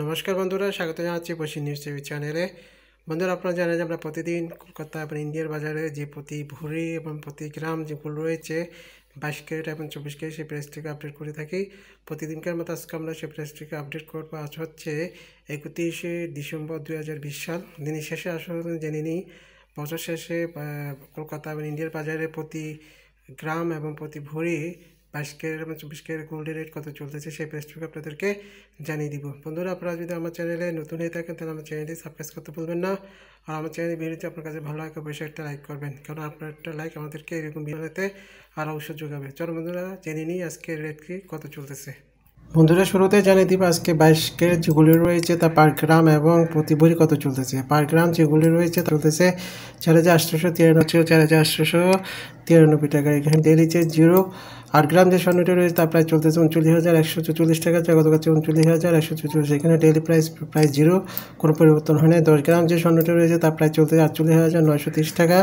নমস্কার বন্ধুরা, স্বাগত জানাচ্ছি পশ্চিম নিউজ টিভি চ্যানেলে। বন্ধুরা, আপনারা জানেন যে আমরা প্রতিদিন কলকাতা এবং ইন্ডিয়ার বাজারে যে প্রতি ভরি এবং প্রতি গ্রাম যেগুলো রয়েছে, বাইশ ক্যারেট এবং চব্বিশ ক্যারেট সেই প্রাইসটিকে আপডেট করে থাকি। প্রতিদিনকার মতো আজকে আমরা সেই প্রাইসটিকে আপডেট করব। আজ হচ্ছে একত্রিশে ডিসেম্বর দু হাজার বিশ সাল। দিনের শেষে আসলে জেনে নিই, বছর শেষে কলকাতা এবং ইন্ডিয়ার বাজারে প্রতি গ্রাম এবং প্রতি ভরি বাইশ ক্যারেট এবং চব্বিশ ক্যারেট গোল্ডের রেট কত চলতেছে সেই প্রাইসটুকু আপনাদেরকে জানিয়ে দিব। বন্ধুরা, আপনারা যদি আমার চ্যানেলে নতুন হয়ে থাকেন, তাহলে আমার চ্যানেলটি সাবস্ক্রাইব করতে ভুলবেন না। আর আমার চ্যানেল ভিডিওটি আপনার কাছে ভালো লাগে অবশ্যই একটা লাইক করবেন কারণ আপনার একটা লাইক আমাদেরকে এরকম ভিডিওতে আরও অবশ্যই যোগাবে। চলো বন্ধুরা, জেনে নিই আজকে রেট কি, কত চলতেছে। বন্ধুরা, শুরুতে জানিয়ে দিব আজকে বাইশ ক্যারেট যেগুলি রয়েছে তা পার গ্রাম এবং প্রতি বই কত চলতেছে? পার গ্রাম যেগুলি রয়েছে চলতেছে চার হাজার আটশোশো তিরানব্বই চার হাজার আটশোশো তিরানব্বই টাকা। এখানে ডেলি যে জিরো। আট গ্রাম যে স্বর্ণটা রয়েছে তার প্রায় চলতেছে উনচল্লিশ হাজার একশো চল্লিশ টাকা, যা গত কাছে উনচল্লিশ হাজার একশো চল্লিশ এখানে ডেলি প্রাইস প্রায় জিরো, কোনো পরিবর্তন হয় না দশ গ্রাম যে স্বর্ণটা রয়েছে তার প্রায় চলতেছে আটচল্লিশ হাজার নয়শো তিরিশ টাকা,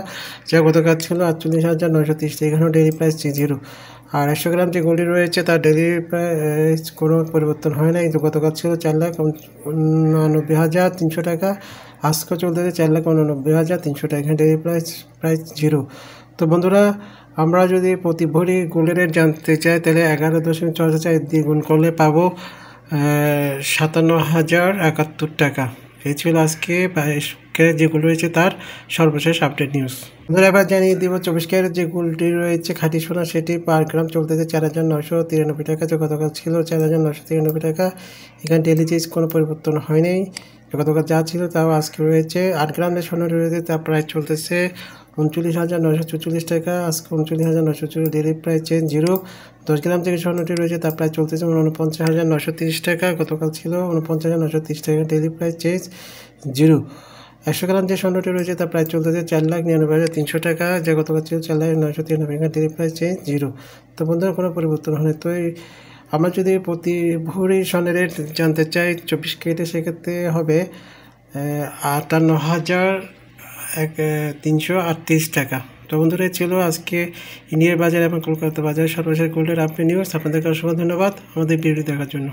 যা গত কাজ ছিল আটচল্লিশ হাজার নয়শো তিরিশ এখানেও ডেলি প্রাইস জিরো। আর একশো গ্রাম যে গোল্ডি রয়েছে তার ডেলি প্রাইস কোনো পরিবর্তন হয় না কিন্তু গতকাল ছিল চার লাখ উননব্বই হাজার তিনশো টাকা, আজকে চলতেছে চার লাখ উনানব্বই হাজার তিনশো টাকা ডেলি প্রাইস প্রাইস জিরো তো বন্ধুরা, আমরা যদি প্রতি ভরি গোল্ডের রেট জানতে চাই, তাহলে এগারো দশমিক ছয় হাজার দিয়ে গুণ করলে পাবো সাতান্ন হাজার একাত্তর টাকা। এই ছিল আজকে বাইশ ক্যারেট যেগুলো রয়েছে তার সর্বশেষ আপডেট নিউজ বন্ধুরা, এবার জানিয়ে দিব, চব্বিশ ক্যারেট যে গুলটি রয়েছে খাঁটি সোনা সেটি পার গ্রাম চলতেছে চার হাজার নশো তিরানব্বই টাকা। যে গতকাল ছিল চার হাজার নশো তিরানব্বই টাকা, এখানে ডেলি চেঞ্জ কোনো পরিবর্তন হয়নি। গতকাল যা ছিল তাও আজকে রয়েছে। আট গ্রামের সোনা রয়েছে, তা প্রায় চলতেছে উনচল্লিশ হাজার নশো চুচল্লিশ টাকা। আজকে উনচল্লিশ হাজার নশো চল্লিশ ডেলি প্রায় চেঞ্জ জিরো দশ গ্রাম থেকে স্বর্ণটি রয়েছে তার প্রায় চলতেছে উনপঞ্চাশ হাজার নশো তিরিশ টাকা। গতকাল ছিল উনপঞ্চাশ হাজার নশো তিরিশ টাকা ডেলি প্রায় চেঞ্জ জিরো একশো গ্রাম যে স্বর্ণটি রয়েছে তা প্রায় চলতেছে চার লাখ নিরানব্বই হাজার তিনশো টাকা। যে গতকাল ছিল চার লাখ নয়শো তিরানব্বই এখানে ডেলি প্রাইস চেঞ্জ জিরো তো বন্ধুরা, কোনো পরিবর্তন হয়নি তো আমরা যদি প্রতি ভরি স্বর্ণের রেট জানতে চাই, চব্বিশ কেটে সেক্ষেত্রে হবে আটান্ন হাজার এক তিনশো আটত্রিশ টাকা। তো বন্ধুরা ছিল আজকে ইন্ডিয়ার বাজার এবং কলকাতা বাজার সর্বশেষ গোল্ডের আপনি নিউজ আপনাদেরকে অসংখ্য ধন্যবাদ আমাদের ভিডিও দেখার জন্য।